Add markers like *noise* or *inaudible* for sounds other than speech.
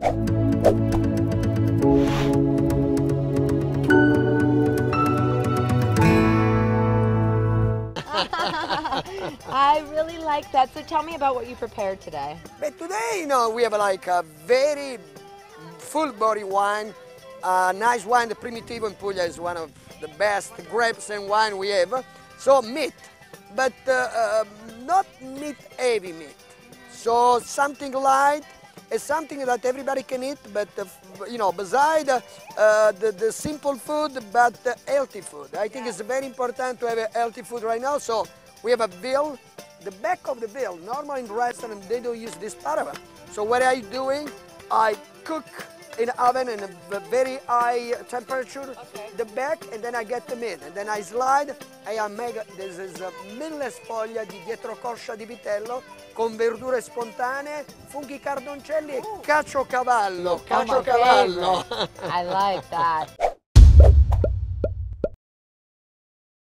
*laughs* I really like that. So tell me about what you prepared today. But today, you know, we have like a very full body wine, a nice wine. The Primitivo in Puglia is one of the best grapes and wine we have. So meat, but uh, uh, not meat heavy meat. So something light, is something that everybody can eat, but uh, you know, beside uh, the, the simple food, but uh, healthy food. I think it's very important to have a healthy food right now. So we have a bill, the back of the bill. Normally in restaurant, they don't use this part of it. So what are you doing? I cook in the oven in a very high temperature, Okay. the back, and then I get them in. And then I slide, e I make, this is a mille sfoglia di dietro dietrocoscia di vitello con verdure spontanee, funghi cardoncelli e caciocavallo. Oh, my Caciocavallo. *laughs* I like that.